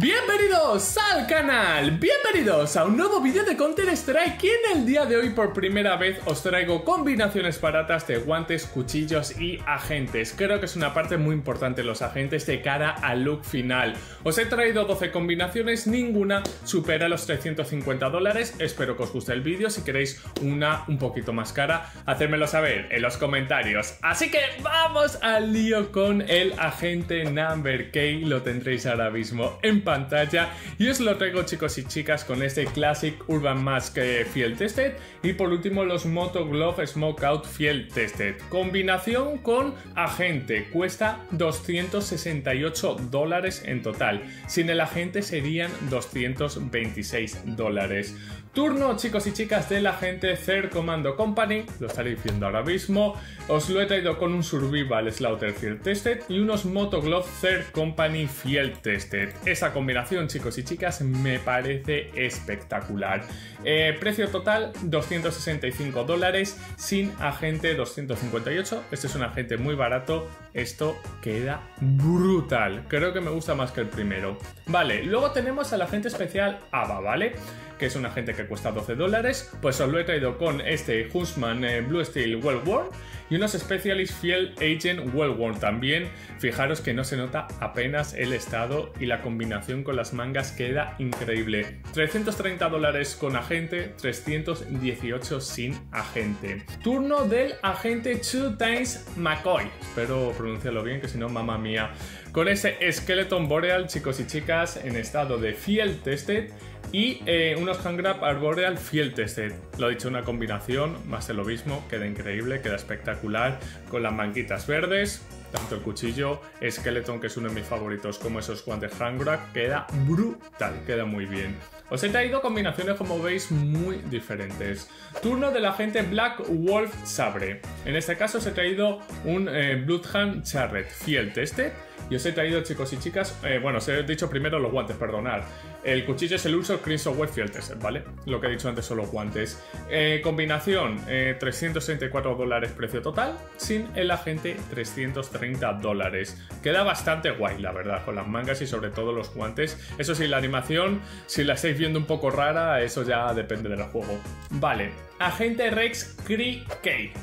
Bienvenidos al canal, bienvenidos a un nuevo vídeo de Counter Strike y en el día de hoy por primera vez os traigo combinaciones baratas de guantes, cuchillos y agentes. Creo que es una parte muy importante los agentes de cara al look final. Os he traído 12 combinaciones, ninguna supera los 350 dólares. Espero que os guste el vídeo, si queréis una un poquito más cara, hacérmelo saber en los comentarios. Así que vamos al lío con el agente Number K, lo tendréis ahora mismo en y os lo traigo chicos y chicas con este Classic Urban Mask eh, Field Tested y por último los Moto Glove Smokeout Field Tested. Combinación con agente, cuesta 268 dólares en total. Sin el agente serían 226 dólares. Turno chicos y chicas del agente Third Commando Company, lo estaréis viendo ahora mismo. Os lo he traído con un Survival Slaughter Field Tested y unos Moto Glove Third Company Field Tested. Esa combinación, chicos y chicas, me parece espectacular. Eh, precio total 265 dólares, sin agente 258. Este es un agente muy barato. Esto queda brutal. Creo que me gusta más que el primero. Vale, luego tenemos al agente especial ABA, ¿vale? Que es un agente que cuesta 12 dólares, pues os lo he traído con este Huntsman eh, Blue Steel Well Worn y unos Specialist Field Agent Well Worn también. Fijaros que no se nota apenas el estado y la combinación con las mangas queda increíble. 330 dólares con agente, 318 sin agente. Turno del agente Two Times McCoy. Espero pronunciarlo bien, que si no, mamá mía. Con ese Skeleton Boreal, chicos y chicas, en estado de Field Tested y eh, unos Handgrab Arboreal Field Tested. Lo he dicho, una combinación, más de lo mismo, queda increíble, queda espectacular, con las manguitas verdes, tanto el cuchillo Skeleton, que es uno de mis favoritos, como esos guantes Handgrab, queda brutal, queda muy bien. Os he traído combinaciones, como veis, muy diferentes. Turno del agente Black Wolf Sabre. En este caso os he traído un eh, Bloodhound Charret Field Tested y os he traído, chicos y chicas, eh, bueno, os he dicho primero los guantes, perdonad. El cuchillo es el uso Crimson Westfield ¿vale? Lo que he dicho antes son los guantes. Eh, combinación, 364 eh, dólares precio total, sin el agente 330 dólares. Queda bastante guay, la verdad, con las mangas y sobre todo los guantes. Eso sí, la animación, si la estáis viendo un poco rara, eso ya depende del juego. Vale, Agente Rex Cree.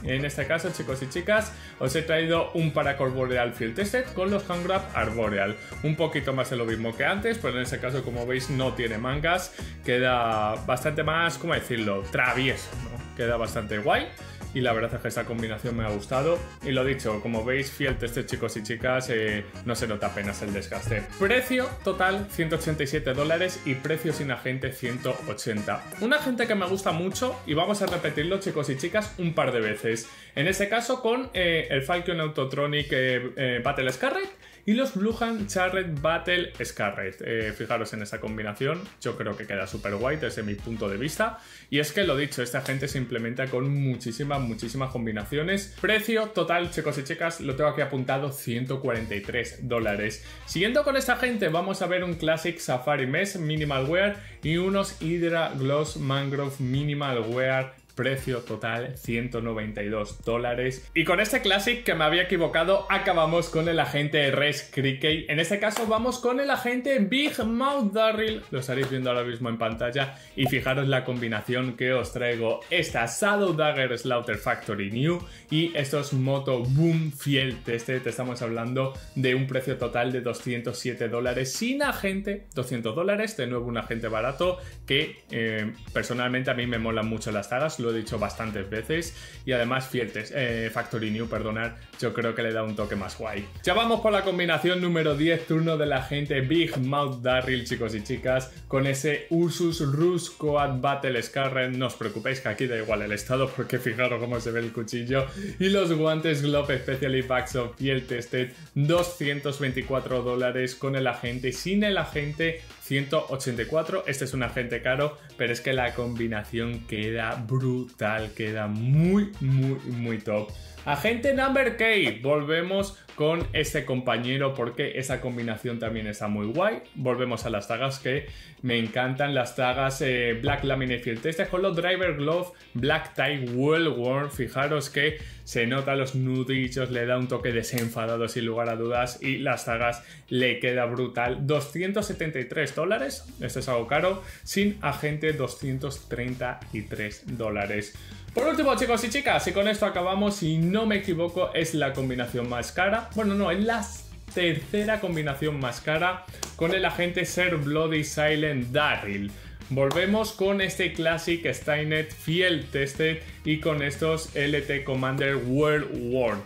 En este caso, chicos y chicas, os he traído un Paracord Boreal Field Tested con los Handgrab Arboreal. Un poquito más de lo mismo que antes, pero en este caso, como veis, no tiene mangas. Queda bastante más, ¿cómo decirlo? Travieso, ¿no? Queda bastante guay y la verdad es que esta combinación me ha gustado. Y lo dicho, como veis, fiel teste chicos y chicas, eh, no se nota apenas el desgaste. Precio total 187 dólares y precio sin agente 180. Un agente que me gusta mucho y vamos a repetirlo chicos y chicas un par de veces. En este caso con eh, el Falcon Autotronic eh, Battle Scarlet y los Bluhan Charred Battle Scarlet. Eh, fijaros en esa combinación, yo creo que queda súper guay desde mi punto de vista. Y es que lo dicho, esta gente se implementa con muchísimas, muchísimas combinaciones. Precio total, chicos y chicas, lo tengo aquí apuntado, 143 dólares. Siguiendo con esta gente, vamos a ver un Classic Safari Mesh Minimal Wear y unos Hydra Gloss Mangrove Minimal Wear precio total 192 dólares. Y con este Classic que me había equivocado, acabamos con el agente Res Crickey. En este caso vamos con el agente Big Mouth Darryl, lo estaréis viendo ahora mismo en pantalla. Y fijaros la combinación que os traigo, esta Shadow Dagger Slaughter Factory New y estos Moto Boom Fiel Este te estamos hablando de un precio total de 207 dólares sin agente, 200 dólares, de nuevo un agente barato que eh, personalmente a mí me molan mucho las tagas, lo he dicho bastantes veces. Y además Fieltes, eh, Factory New, perdonar, yo creo que le da un toque más guay. Ya vamos por la combinación número 10, turno de la gente Big Mouth Darryl, chicos y chicas, con ese Ursus Rus Coat Battle Scarret. No os preocupéis que aquí da igual el estado, porque fijaros cómo se ve el cuchillo. Y los guantes Glove Specially Packs of Field Tested, 224 dólares con el agente, sin el agente 184. Este es un agente caro, pero es que la combinación queda brutal, queda muy, muy, muy top. Agente Number K, volvemos con este compañero porque esa combinación también está muy guay. Volvemos a las tagas que me encantan, las tagas eh, Black Laminate Field Este Holo Driver Glove Black Tie Well Worn. Fijaros que se nota los nudillos, le da un toque desenfadado sin lugar a dudas y las tagas le queda brutal. 273 dólares, esto es algo caro, sin agente 233 dólares. Por último, chicos y chicas, y con esto acabamos, si no me equivoco, es la combinación más cara. Bueno, no, es la tercera combinación más cara con el agente Ser Bloody Silent Daryl. Volvemos con este Classic Steinet Field Tested y con estos LT Commander World War.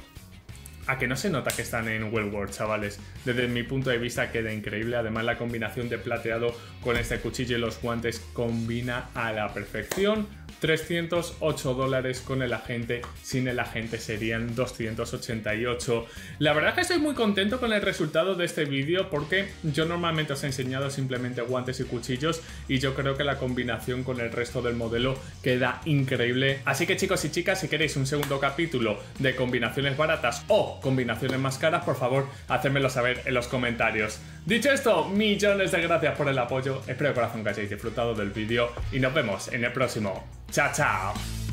A que no se nota que están en World chavales. Desde mi punto de vista queda increíble. Además, la combinación de plateado con este cuchillo y los guantes combina a la perfección. 308 dólares con el agente, sin el agente serían 288. La verdad que estoy muy contento con el resultado de este vídeo porque yo normalmente os he enseñado simplemente guantes y cuchillos y yo creo que la combinación con el resto del modelo queda increíble. Así que chicos y chicas, si queréis un segundo capítulo de combinaciones baratas o combinaciones más caras, por favor, hacérmelo saber en los comentarios. Dicho esto, millones de gracias por el apoyo, espero de corazón que hayáis disfrutado del vídeo y nos vemos en el próximo. Cheers.